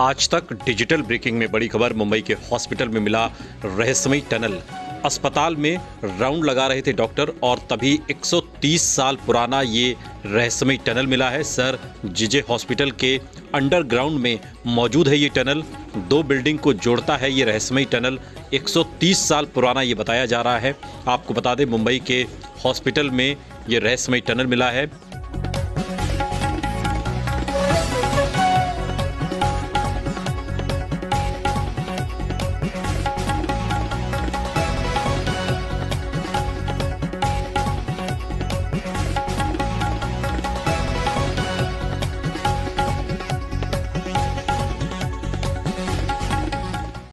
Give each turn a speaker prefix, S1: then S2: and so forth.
S1: आज तक digital breaking में बड़ी खबर मुंबई के हॉस्पिटल में मिला रहस्यमय टनल। अस्पताल में राउंड लगा रहे थे डॉक्टर और तभी 130 साल पुराना ये रहस्यमयी टनल मिला है। सर जिजे हॉस्पिटल के अंडरग्राउंड में मौजूद है ये टनल। दो बिल्डिंग को जोड़ता है ये रहस्यमय टनल। 130 साल पुराना ये बताया जा रहा है। आपको बता दें, मुंबई के हॉस्पिटल में ये रहस्यमय टनल मिला है।